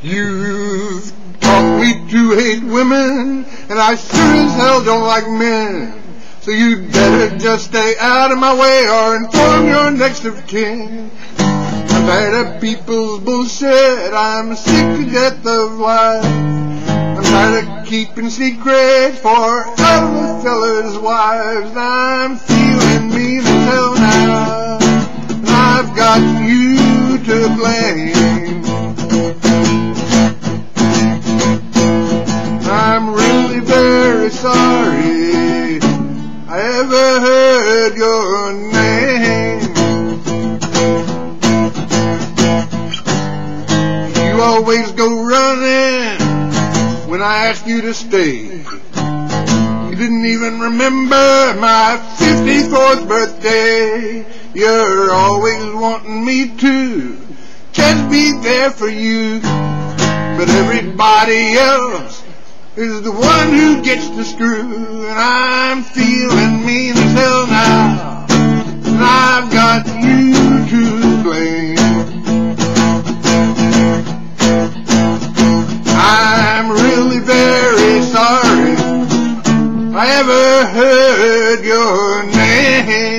You've taught me to hate women, and I sure as hell don't like men. So you'd better just stay out of my way or inform your next of kin. I'm tired of people's bullshit, I'm sick to death of lies. I'm tired of keeping secrets for other fellas' wives. I'm feeling mean as hell now, and I've got you to blame. Sorry I ever heard your name. You always go running when I ask you to stay. You didn't even remember my 54th birthday. You're always wanting me to just be there for you. But everybody else is the one who gets the screw. And I'm feeling mean as hell now. And I've got you to blame. I'm really very sorry I ever heard your name.